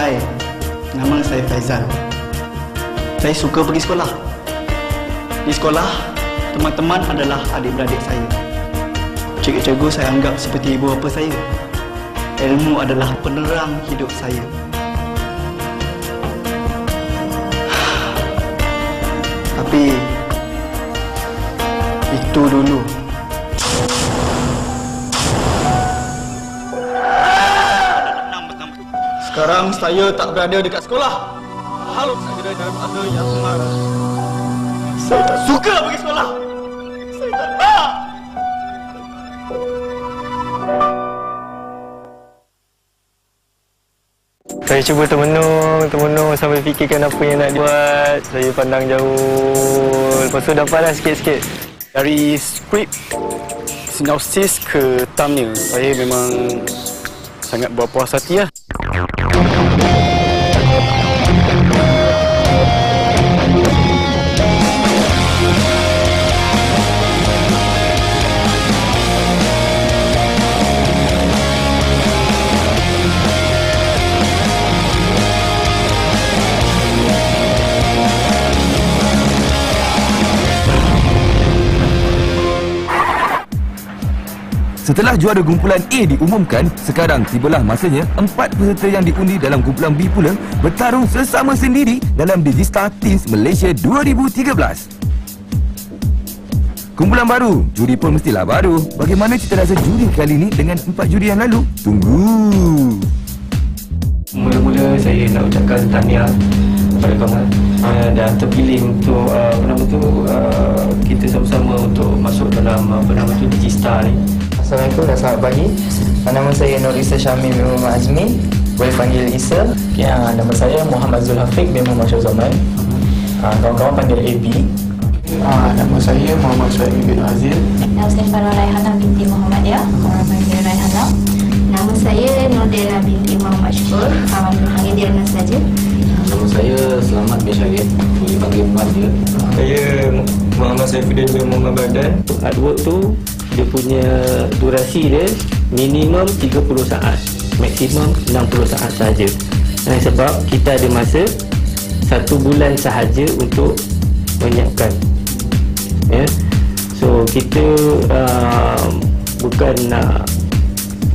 Hai, nama saya Faizal. Saya suka pergi sekolah. Di sekolah, teman-teman adalah adik-beradik saya. Cikgu-cikgu saya anggap seperti ibu bapa saya. Ilmu adalah penerang hidup saya. Tapi itu dulu. Sekarang saya tak berada dekat sekolah. Halo, saya berada dalam ada yang marah. Saya tak suka pergi sekolah. Saya tak nak. Saya cuba termenung, termenung sampai fikirkan apa yang nak buat. Saya pandang jauh. Lepas tu dapatlah sikit-sikit. Dari skrip, sinopsis ke thumbnail, saya memang sangat berpuas hati lah. Setelah juara kumpulan A diumumkan, sekarang tibalah masanya empat peserta yang diundi dalam kumpulan B pula bertarung sesama sendiri dalam Digistar Teens Malaysia 2013. Kumpulan baru, juri pun mestilah baru. Bagaimana cita rasa juri kali ini dengan empat juri yang lalu? Tunggu. Mula-mula saya nak ucapkan tahniah kepada kawan uh, dan terpilih untuk uh, apa nama tu uh, kita sama-sama untuk masuk dalam apa nama tu Digistar ni. Assalamualaikum dan selamat pagi. Nama saya Nur Isa Syamil bin Muhammad Azmi. Boleh panggil Isa. Okay, uh, nama saya Muhammad Zul Hafiq bin Muhammad Syah Zaman. Uh, kawan-kawan panggil AB. Uh, nama saya Muhammad Suhaib bin Azil. Nama saya Farah Raihana binti Muhammad ya. Orang panggil Raihana. Nama saya Nordela binti Muhammad Syukur. Kawan panggil Dirna saja. Nama saya Selamat bin Syahid. Boleh panggil Muhammad je. Saya Muhammad Saifuddin bin Muhammad Badan. Artwork tu dia punya durasi dia minimum 30 saat, maksimum 60 saat sahaja. Dan sebab kita ada masa satu bulan sahaja untuk menyiapkan. Ya. So kita uh, bukan nak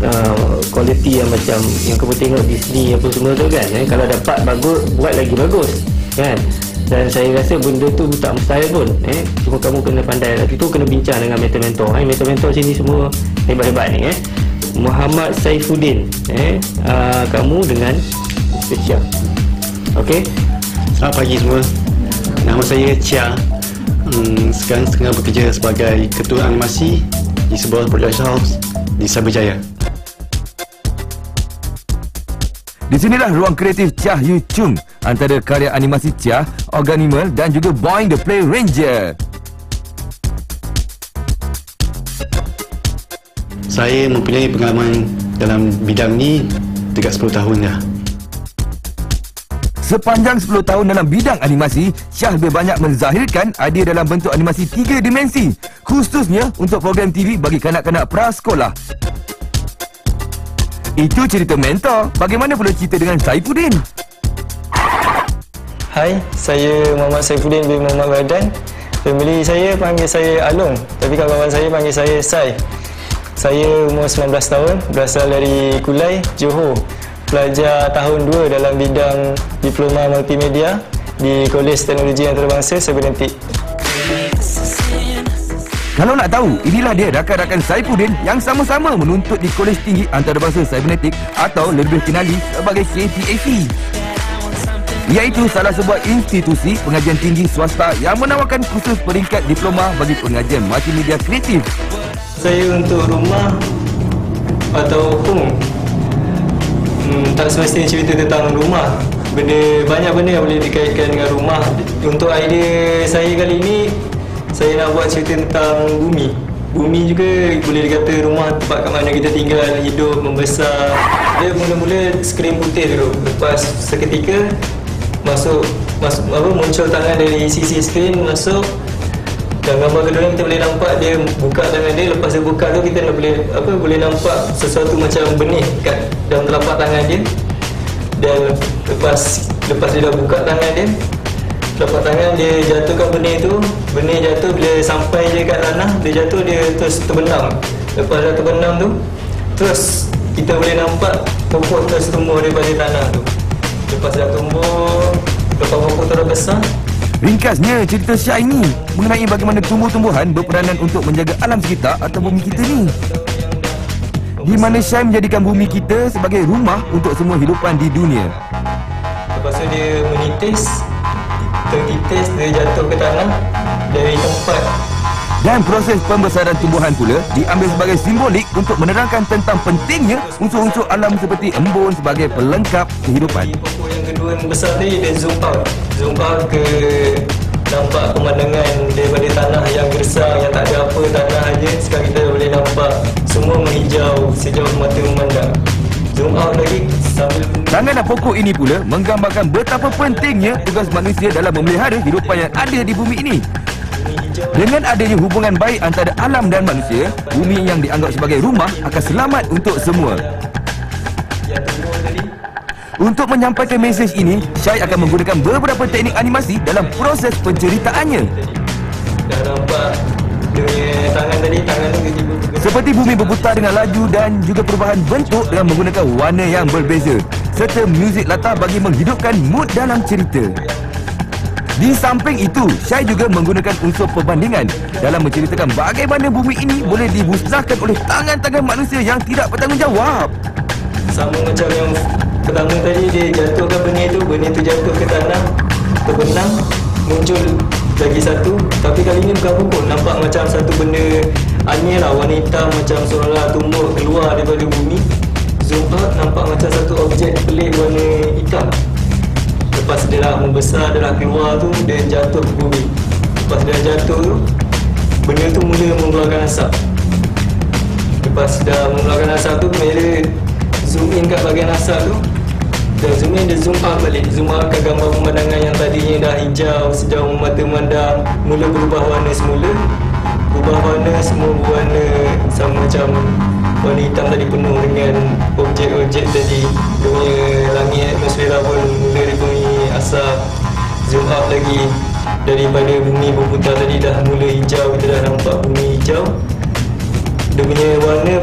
uh, quality yang macam yang kamu tengok Disney apa semua tu kan eh? kalau dapat bagus buat lagi bagus kan dan saya rasa benda tu tak mustahil pun eh cuma kamu kena pandai lagi tu kena bincang dengan mentor-mentor eh mentor-mentor sini semua hebat-hebat ni eh Muhammad Saifuddin eh uh, kamu dengan Mr. Chia okey Selamat pagi semua. Nama saya Chia. Hmm, sekarang tengah bekerja sebagai ketua animasi di sebuah production house di Cyberjaya. Di sinilah ruang kreatif Chia Yu Chung antara karya animasi Chia, Organimal dan juga Boing the Play Ranger. Saya mempunyai pengalaman dalam bidang ni dekat 10 tahun dah. Sepanjang 10 tahun dalam bidang animasi, Syah lebih banyak menzahirkan idea dalam bentuk animasi tiga dimensi, khususnya untuk program TV bagi kanak-kanak prasekolah. Itu cerita mentor. Bagaimana pula cerita dengan Saifuddin? Hai, saya Muhammad Saifuddin bin Muhammad Badan. Family saya panggil saya Alung, tapi kawan-kawan saya panggil saya Sai. Saya umur 19 tahun, berasal dari Kulai, Johor. Pelajar tahun 2 dalam bidang Diploma Multimedia di Kolej Teknologi Antarabangsa Cybernetic. Kalau nak tahu, inilah dia rakan-rakan Saifuddin yang sama-sama menuntut di Kolej Tinggi Antarabangsa Cybernetic atau lebih dikenali sebagai KTAC. Iaitu salah sebuah institusi pengajian tinggi swasta yang menawarkan kursus peringkat diploma bagi pengajian multimedia kreatif. Saya untuk rumah atau home hmm, tak semestinya cerita tentang rumah benda banyak benda yang boleh dikaitkan dengan rumah untuk idea saya kali ini saya nak buat cerita tentang bumi. Bumi juga boleh dikata rumah tempat kat mana kita tinggal hidup membesar. Dia mula-mula skrin putih dulu. Lepas seketika masuk masuk apa muncul tangan dari sisi skrin masuk. Dan gambar kedua ni kita boleh nampak dia buka tangan dia. Lepas dia buka tu kita boleh apa boleh nampak sesuatu macam benih kat dalam telapak tangan dia. Dan Lepas lepas dia dah buka tangan dia Lepas tangan dia jatuhkan benih tu Benih jatuh bila sampai je kat tanah Dia jatuh dia terus terbenam Lepas dah terbenam tu Terus kita boleh nampak pokok terus tumbuh daripada tanah tu Lepas dah tumbuh Lepas pokok terus besar Ringkasnya, cerita Syah ini mengenai bagaimana tumbuh-tumbuhan berperanan untuk menjaga alam sekitar atau bumi kita ni. Di mana Syah menjadikan bumi kita sebagai rumah untuk semua hidupan di dunia. Lepas tu dia menitis Tertitis dia jatuh ke tanah Dari tempat. Dan proses pembesaran tumbuhan pula diambil sebagai simbolik untuk menerangkan tentang pentingnya unsur-unsur alam seperti embun sebagai pelengkap kehidupan. Pokok yang kedua yang besar tadi dia zoom out. Zoom out ke Nampak pemandangan daripada tanah yang gersang Yang tak ada apa tanah aja. Sekarang kita boleh nampak Semua menghijau sejauh mata memandang Zoom out lagi sambil Tangan dan pokok ini pula menggambarkan betapa pentingnya tugas manusia dalam memelihara kehidupan yang ada di bumi ini. Dengan adanya hubungan baik antara alam dan manusia, bumi yang dianggap sebagai rumah akan selamat untuk semua. Untuk menyampaikan mesej ini, Syai akan menggunakan beberapa teknik animasi dalam proses penceritaannya. Dah nampak tangan tadi Tangan tu bergerak Seperti bumi berputar dengan laju dan juga perubahan bentuk dengan menggunakan warna yang berbeza serta muzik latar bagi menghidupkan mood dalam cerita. Di samping itu, Syai juga menggunakan unsur perbandingan dalam menceritakan bagaimana bumi ini boleh dimusnahkan oleh tangan-tangan manusia yang tidak bertanggungjawab. Sama macam yang pertama tadi dia jatuhkan benih tu Benih tu jatuh ke tanah Terbenam Muncul lagi satu Tapi kali ni bukan pokok Nampak macam satu benda Aneh lah. Warna hitam Macam seolah tumbuh keluar daripada bumi. Out nampak macam satu objek pelik warna hitam. Lepas dia dah membesar, dia dah keluar tu Dia jatuh ke bumi. Lepas dia jatuh tu Benda tu mula mengeluarkan asap. Lepas dah mengeluarkan asap tu Bila zoom in kat bahagian asap tu Dah zoom in dia zoom out balik Zoom out kat gambar pemandangan yang tadinya dah hijau Sejauh mata memandang. Mula berubah warna semula Berubah warna semua berwarna. Sama macam warna hitam tadi penuh dengan objek-objek tadi. Dia punya langit atmosfera pun mula punya asap Zoom out lagi. Daripada bumi berputar tadi dah mula hijau Kita dah nampak bumi hijau. Dia punya warna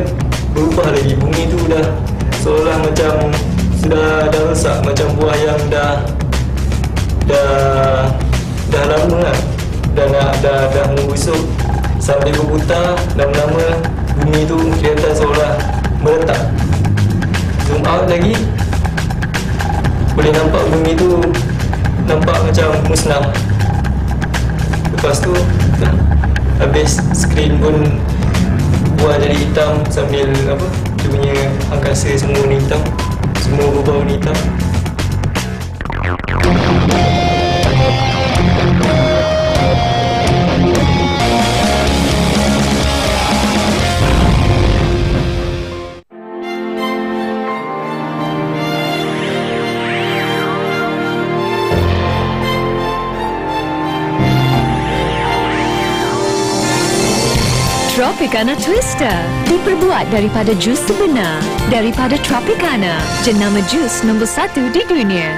berubah lagi. Bumi tu dah seolah macam sudah dah rosak macam buah yang dah dah dah lama lah dah nak dah dah membusuk sambil berputar lama-lama bumi tu kelihatan seolah meletak. Zoom out lagi. Boleh nampak bumi tu nampak macam musnah. Lepas tu dah, habis skrin pun buah jadi hitam sambil apa dia punya angkasa semua warna hitam semua berubah Tropicana Twister diperbuat daripada jus sebenar daripada Tropicana, jenama jus nombor satu di dunia.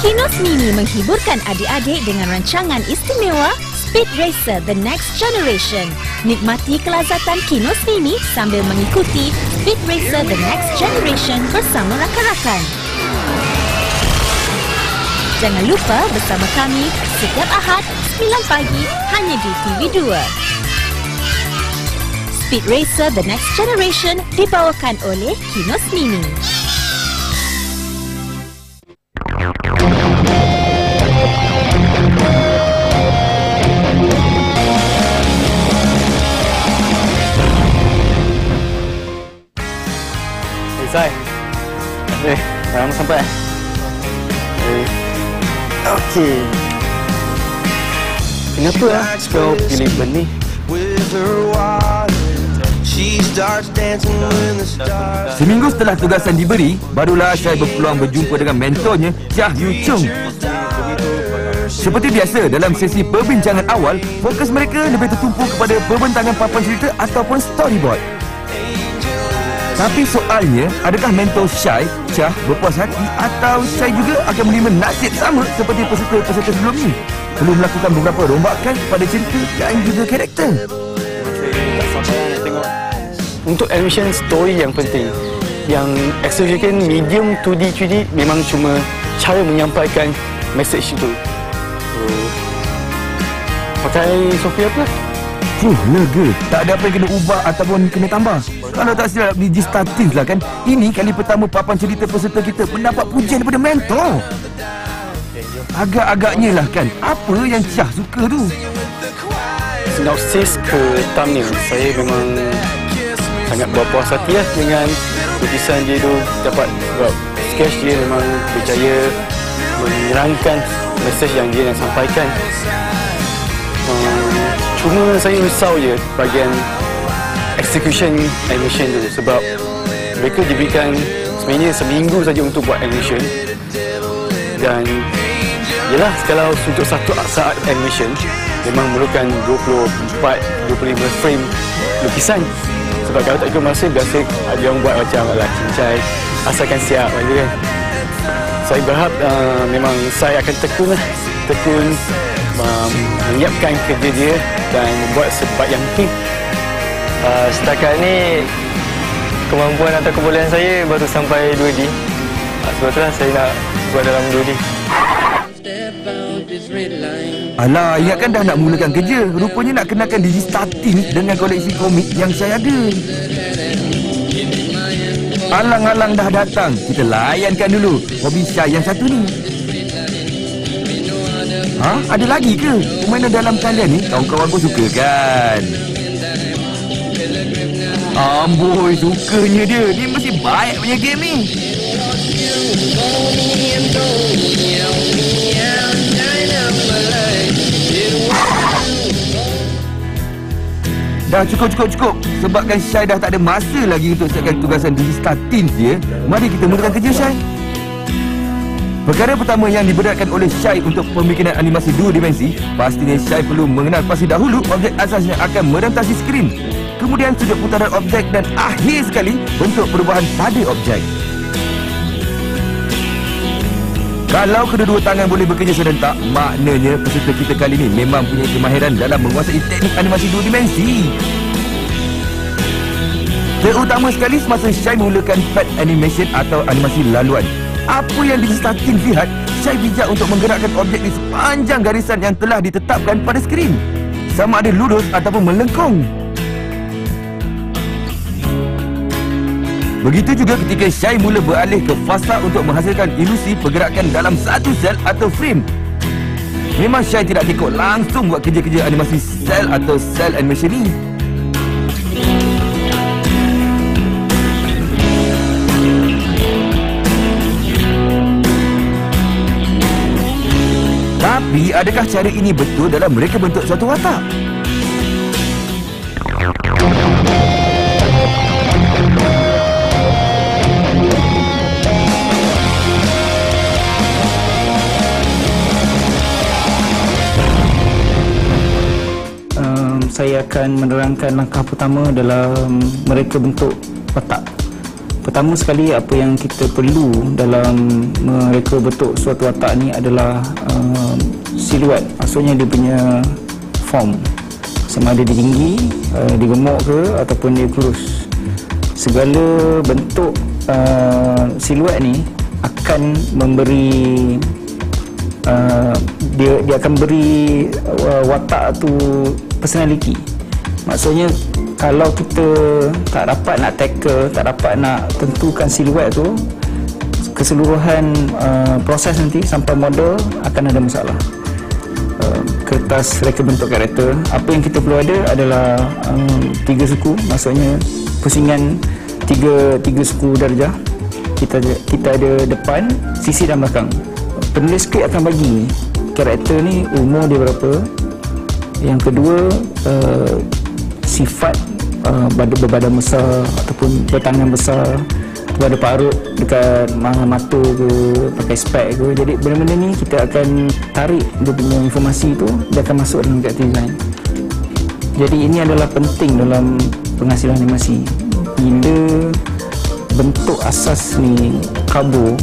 Kinos Mini menghiburkan adik-adik dengan rancangan istimewa Speed Racer The Next Generation. Nikmati kelazatan Kinos Mini sambil mengikuti Speed Racer The Next Generation bersama rakan-rakan. Jangan lupa bersama kami setiap Ahad 9 pagi hanya di TV2. Speed Racer The Next Generation dibawakan oleh Kinos Mini. Eh, Zai. Eh, sekarang sampai. Eh. Okey. Kenapa ah kau pilih benih? Seminggu setelah tugasan diberi, barulah Syai berpeluang berjumpa dengan mentornya, Chia Yu Chung. Seperti biasa, dalam sesi perbincangan awal, fokus mereka lebih tertumpu kepada pembentangan papan cerita ataupun storyboard. Tapi soalnya, adakah mentor Syai, Syah berpuas hati atau Syai juga akan menerima nasib sama seperti peserta-peserta sebelum ni? Perlu melakukan beberapa rombakan pada cerita dan juga karakter. Untuk animation story yang penting yang execution medium 2D 3D memang cuma cara menyampaikan message itu so, pakai software apa Fuh, lega. Tak ada apa yang kena ubah ataupun kena tambah. Kalau tak silap di G-Statins lah kan. Ini kali pertama papan cerita peserta kita mendapat pujian daripada mentor. Agak-agaknya lah kan. Apa yang Syah suka tu? Sinopsis ke thumbnail Saya memang sangat berpuas hati lah dengan lukisan dia tu. Dapat buat sketch dia memang berjaya menerangkan mesej yang dia nak sampaikan. Um, cuma saya risau je bahagian execution animation tu sebab mereka diberikan sebenarnya seminggu saja untuk buat animation. Dan Yelah, kalau untuk satu saat animation memang memerlukan 24 25 frame lukisan. Sebab kalau tak ikut masa biasa ada yang buat macam lah cincai asalkan siap aja kan. Saya berharap uh, memang saya akan tekun lah. Tekun um, menyiapkan kerja dia dan membuat sebaik yang mungkin uh, setakat ni kemampuan atau kebolehan saya baru sampai 2D uh, sebab itulah saya nak buat dalam 2D Alah, ingatkan dah nak mulakan kerja. Rupanya nak kenakan Digi Starting dengan koleksi komik yang saya ada. Alang-alang dah datang. Kita layankan dulu hobi Syah yang satu ni. Ha? Ada lagi ke? Permainan dalam kalian ni kawan-kawan pun suka kan? Amboi, sukanya dia. Dia mesti baik punya game ni. Dah cukup cukup cukup. Sebabkan Syai dah tak ada masa lagi Untuk siapkan tugasan di dia Mari kita mulakan kerja Syai. Perkara pertama yang diberatkan oleh Syai Untuk pembikinan animasi dua dimensi Pastinya Syai perlu mengenal pasti dahulu Objek asas yang akan merentasi skrin. Kemudian sudut putaran objek Dan akhir sekali Bentuk perubahan pada objek Kalau kedua-dua tangan boleh bekerja serentak, maknanya peserta kita kali ini memang punya kemahiran dalam menguasai teknik animasi dua dimensi. Terutama sekali semasa Syai mulakan pad animation atau animasi laluan. Apa yang distatin lihat, Syai bijak untuk menggerakkan objek di sepanjang garisan yang telah ditetapkan pada skrin. Sama ada lurus ataupun melengkung. Begitu juga ketika Syai mula beralih ke fasa untuk menghasilkan ilusi pergerakan dalam satu sel atau frame. Memang Syai tidak ikut langsung buat kerja-kerja animasi sel atau sel animation ni. Tapi adakah cara ini betul dalam mereka bentuk suatu watak? Saya akan menerangkan langkah pertama dalam mereka bentuk watak. Pertama sekali apa yang kita perlu dalam mereka bentuk suatu watak ni adalah uh, siluet. Maksudnya dia punya form. Sama ada dia tinggi, uh, dia gemuk ke ataupun dia kurus. Segala bentuk uh, siluet ni akan memberi uh, dia dia akan beri uh, watak tu personality. Maksudnya kalau kita tak dapat nak tackle tak dapat nak tentukan siluet tu keseluruhan uh, proses nanti sampai model akan ada masalah. Uh, kertas reka bentuk karakter. Apa yang kita perlu ada adalah um, tiga suku. Maksudnya pusingan tiga tiga suku darjah. Kita kita ada depan sisi dan belakang penulis skrip akan bagi karakter ni umur dia berapa? Yang kedua uh, sifat uh, berbadan besar ataupun bertangan besar. Ada parut dekat mata ke pakai spek ke. Jadi benda-benda ni kita akan tarik dia punya informasi tu dia akan masuk dalam character design jadi ini adalah penting dalam penghasilan animasi. Bila bentuk asas ni kabur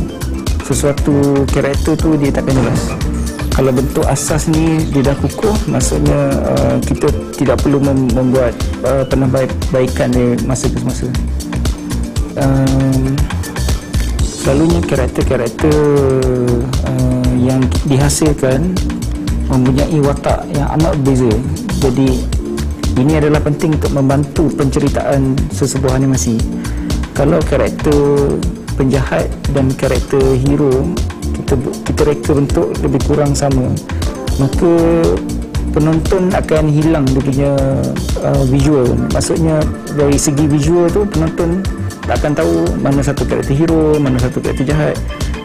sesuatu karakter tu dia takkan jelas kalau bentuk asas ni dia dah kukuh maksudnya uh, kita tidak perlu mem- membuat uh, penambahbaikan di masa ke semasa. Um, selalunya karakter-karakter uh, yang dihasilkan mempunyai watak yang amat berbeza. Jadi ini adalah penting untuk membantu penceritaan sesebuah animasi. Kalau karakter penjahat dan karakter hero kita kita reka bentuk lebih kurang sama. Maka penonton akan hilang dia punya uh, visual. Maksudnya dari segi visual tu penonton tak akan tahu mana satu karakter hero mana satu karakter jahat.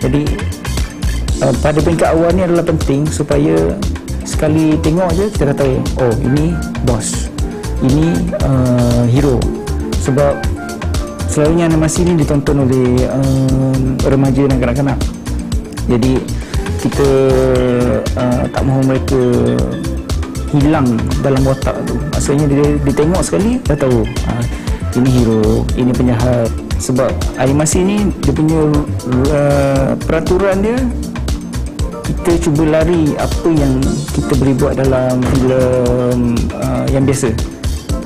Jadi uh, pada peringkat awal ni adalah penting supaya sekali tengok je kita dah tahu oh ini boss. Ini uh, hero. Sebab selalunya animasi ni ditonton oleh um, remaja dan kanak-kanak. Jadi kita uh, tak mahu mereka hilang dalam watak tu. Maksudnya dia, dia tengok sekali dah tahu uh, ini hero ini penjahat. Sebab animasi ni dia punya uh, peraturan dia kita cuba lari apa yang kita boleh buat dalam filem uh, yang biasa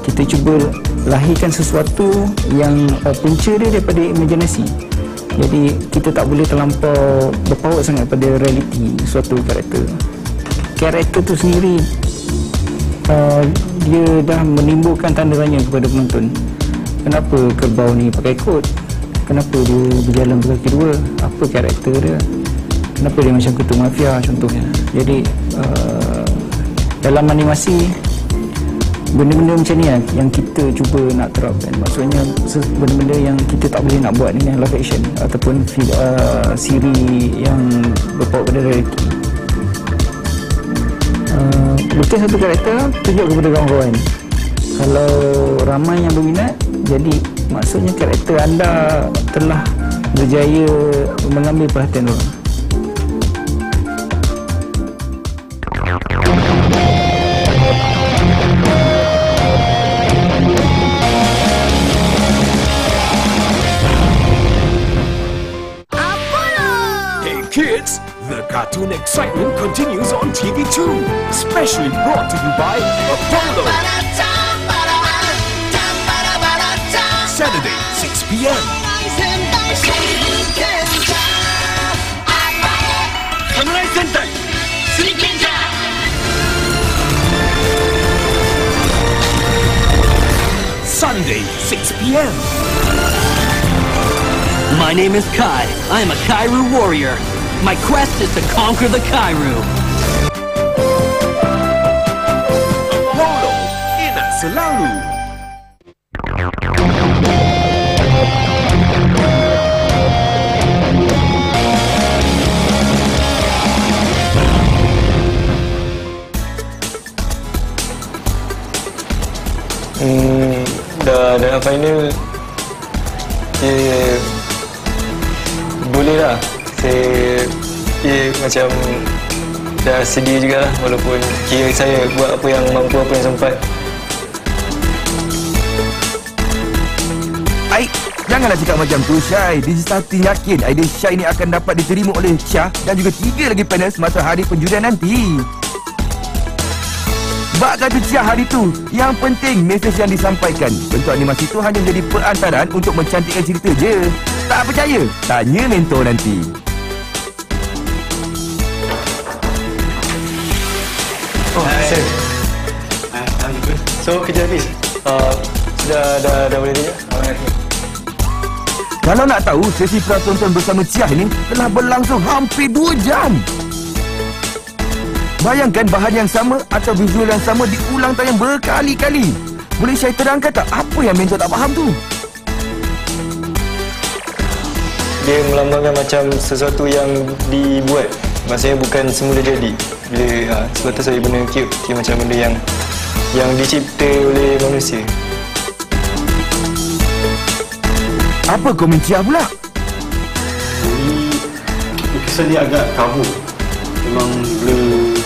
kita cuba lahirkan sesuatu yang uh, punca dia daripada imajinasi jadi kita tak boleh terlampau berpaut sangat pada realiti suatu karakter. Karakter tu sendiri uh, dia dah menimbulkan tanda tanya kepada penonton. Kenapa kerbau ni pakai kot? Kenapa dia berjalan berkaki dua? Apa karakter dia? Kenapa dia macam ketua mafia contohnya? Jadi uh, dalam animasi benda-benda macam ni yang, yang kita cuba nak terapkan. Maksudnya benda-benda yang kita tak boleh nak buat dengan live action ataupun uh, siri yang berpaut pada reality. Uh, lukis satu karakter tunjuk kepada kawan-kawan. Kalau ramai yang berminat jadi maksudnya karakter anda telah berjaya mengambil perhatian orang cartoon excitement continues on TV2, specially brought to you by Apollo. Saturday, 6 p.m. Sunday, 6 p.m. My name is Kai. I am a Kairu warrior. My quest is to conquer the Kairu. Apollo, ingat selalu. Dah dalam final dia macam dah juga lah walaupun kira saya buat apa yang mampu apa yang sempat. Aik, janganlah cakap macam tu Syai. This is something yakin idea Syai ni akan dapat diterima oleh Syah Dan juga tiga lagi panel semasa hari penjurian nanti. Bak kata Syah hari tu Yang penting mesej yang disampaikan. Bentuk animasi tu hanya menjadi perantaraan Untuk mencantikkan cerita je. Tak percaya? Tanya mentor nanti So, kerja habis? Uh, sudah, dah, dah boleh tanya? Kalau nak tahu, sesi pratonton bersama Ciah ini telah berlangsung hampir 2 jam. Bayangkan bahan yang sama atau visual yang sama diulang tayang berkali-kali. Boleh saya terangkan tak apa yang mentor tak faham tu? Dia melambangkan macam sesuatu yang dibuat Maksudnya bukan semula jadi Bila, ha, Sebab tu saya guna cube Cube macam benda yang Yang dicipta oleh manusia. Apa komen Ciah pula? Jadi lukisan dia agak kabur. Memang blur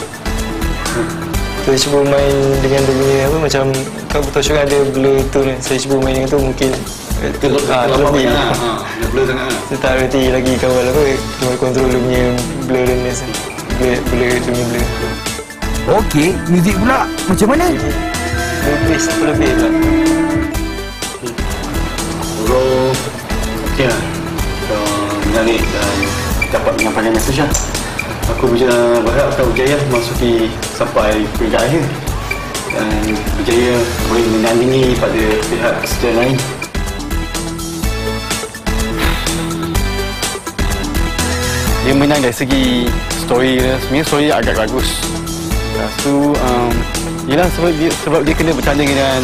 Saya cuba main dengan dia punya apa Macam Kau betul juga ada blur tu kan? Saya cuba main dengan tu mungkin Ter- Ah, terlebih terlampau banyak, ah. Dia blur sangat ah. Saya tak reti lagi kawal apa Cuma kontrol dia punya blurriness Blur, blur dia punya blur Okey, muzik pula. Macam mana? Lebih, lebih lah Okey lah. Uh, Menarik dan Dapat menyampaikan mesej lah. Aku berja- berharap kau berjaya Masuki sampai peringkat akhir. Dan berjaya Boleh menandingi pada pihak peserta lain. Dia menang dari segi story dia. Sebenarnya story agak bagus tu um, yelah sebab dia, sebab dia kena bertanding dengan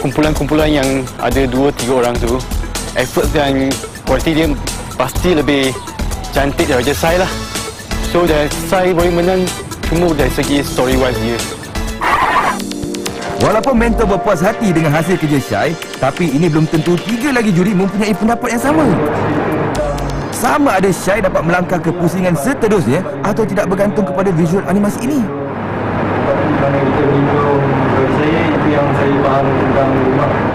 kumpulan-kumpulan yang ada dua tiga orang tu effort dan kualiti dia pasti lebih cantik daripada Sai lah so dari Sai boleh menang cuma dari segi story wise dia Walaupun mentor berpuas hati dengan hasil kerja Syai, tapi ini belum tentu tiga lagi juri mempunyai pendapat yang sama. Sama ada Syai dapat melangkah ke pusingan seterusnya atau tidak bergantung kepada visual animasi ini. Mana kita minum